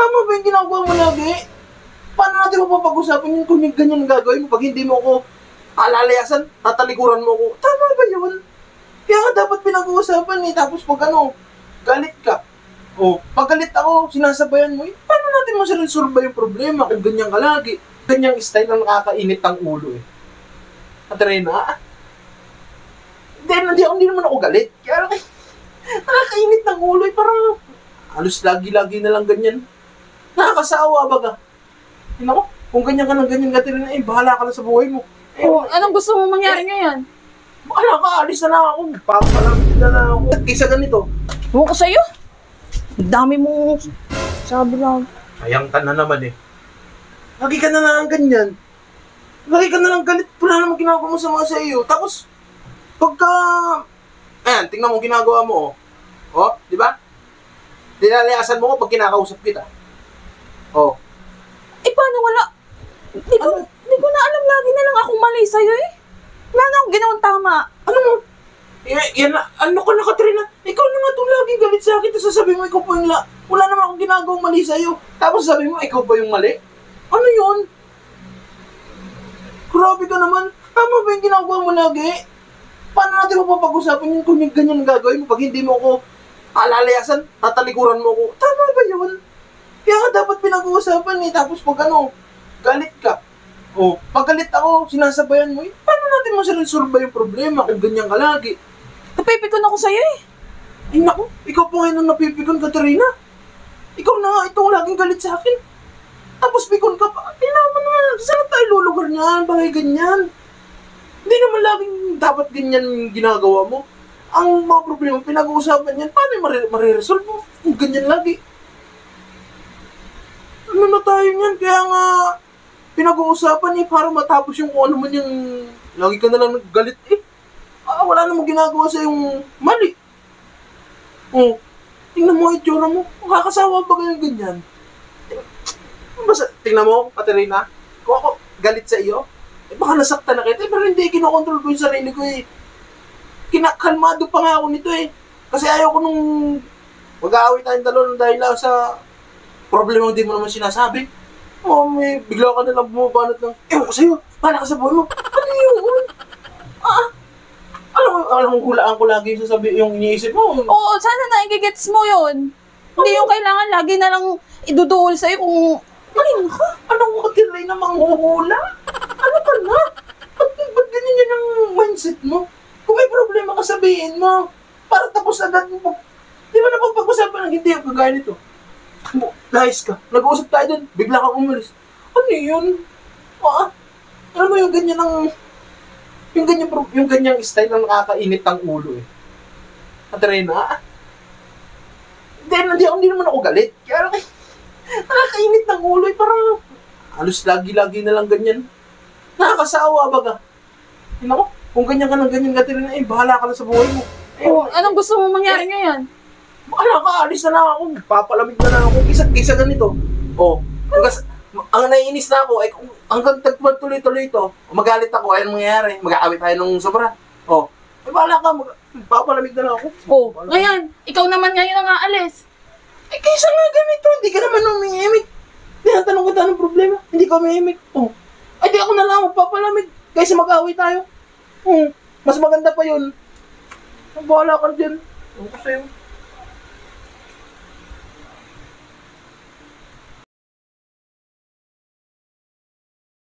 tama ba yung ginagawa mo lagi? Paano natin mapapag-usapan yun kung yung ganyan gagawin mo? Pag hindi mo ako alalayasan, tatalikuran mo ako. Tama ba yun? Kaya nga dapat pinag-uusapan eh. Tapos pag ano, galit ka. O, pag galit ako, sinasabayan mo, eh, paano natin masaresolve yung problema kung ganyan ka lagi? Ganyang style ang nakakainit ang ulo eh. Katrina, hindi, hindi, hindi naman ako galit. Kaya nakakainit ng ulo eh. Parang, halos lagi-lagi na lang ganyan. Nakakasawa baga. Yun ako, kung ganyan ka ng ganyan, Katrina, eh, bahala ka na sa buhay mo. Eh, Oh, anong gusto mo mangyari ngayon? bahala ka, alis na lang ako. Papalamit na lang ako. Kaysa ganito, Ewan ko sa'yo. Ang dami mo sabi lang. Sayang ka na naman eh. Lagi ka na lang ganyan. Lagi ka na lang galit. Wala namang ginagawa mo sa mga sa iyo. Tapos, pagka... Ayan, tingnan mo ginagawa mo. Oh, oh di ba? Dinalayasan mo ko pag kinakausap kita. Oh, Eh, paano wala? Di ko, di ko na alam. Lagi na lang akong mali sa'yo eh. Wala na akong ginawang tama. ano mo? Eh, yan ano ka na, Katrina? Ikaw na nga itong laging galit sa akin. Tapos sasabihin mo, ikaw po yung la... Wala naman akong ginagawang mali sa'yo. Tapos sabihin mo, ikaw ba yung mali? Ano yun? Grabe ka naman. Tama ba yung ginagawa mo lagi? Paano natin mapapag-usapan yun kung yung ganyan gagawin mo? Pag hindi mo ako alalayasan, tatalikuran mo ako. Tama ba yun? Kaya nga dapat pinag-uusapan eh. Tapos pag ano, galit ka. O, pag galit ako, sinasabayan mo, eh, paano natin masaresolve yung problema kung ganyan ka lagi? Napipikon ako sa'yo eh. Ay naku, ikaw pa ngayon ang napipikon, Katarina. Ikaw na nga itong laging galit sa akin. Tapos pikon ka pa. Ay naman naman, saan tayo lulugar niyan? Bakit ganyan? Hindi naman laging dapat ganyan ginagawa mo. Ang mga problema, pinag-uusapan yan, paano mare- mariresolve mo kung ganyan lagi? Ano na tayo niyan? Kaya nga, pinag-uusapan eh, para matapos yung ano man yung lagi ka na lang galit eh. Ah, wala namang ginagawa sa yung mali. Oh, tingnan mo itsura mo. Makakasawa ba ganyan ganyan? Basta, tingnan mo, Katerina, kung ako galit sa iyo, eh baka nasaktan na kita, eh, pero hindi, kinokontrol ko yung sarili ko eh. Kinakalmado pa nga ako nito eh. Kasi ayaw ko nung mag-aaway tayong dalawa dahil lang sa problema hindi mo naman sinasabi. Oh, may bigla ka na lang bumabanat ng, ewan ko sa'yo, paano ka sa buhay mo? Ano yun? Ah, mo, hulaan ko lagi yung sasabi, yung iniisip mo. Oo, sana naigigets mo yun. Hindi yung kailangan lagi na lang iduduol sa'yo kung... Ay, naka, anong katilay na manghuhula? Ano ka na? Ba't, ba't ganyan yan ang mindset mo? Kung may problema ka sabihin mo, para tapos agad mo. Di ba napapag-usapan ng hindi ang kagaya nito? Nice ka. Nag-uusap tayo dun, bigla kang umalis. Ano yun? Ah, alam mo yung ganyan ang... Yung ganyan, yung ganyang style ang nakakainit ang ulo eh. Katrina, ah. Hindi, hindi, hindi naman ako galit. Kaya lang, nakakainit ng ulo eh. Parang halos lagi-lagi na lang ganyan. Nakakasawa baga. Yun ako, kung ganyan ka ng ganyan Katrina, eh, bahala ka na sa buhay mo. Eh, Oh, anong gusto mo mangyari ngayon? Bahala ka, alis na lang ako. Papalamig na lang ako. Kisa, kisa ganito. Oh, kasi, ang naiinis na ako, ay kung hanggang tagpag tuloy-tuloy ito, magalit ako, ayun mangyayari. Mag-aawit tayo ng sobra. Oh, eh, bahala ka, mag, papalamig na lang ako. Oh, ngayon, ikaw naman ngayon ang aalis. Eh, kaysa nga ganito, hindi ka naman umihimik. Tinatanong kita ng problema, hindi ka umihimik. Oh, ay di ako na lang magpapalamig. Kaysa mag-away tayo. Hmm, mas maganda pa yun. Bahala ka dyan. Ano ko sa'yo?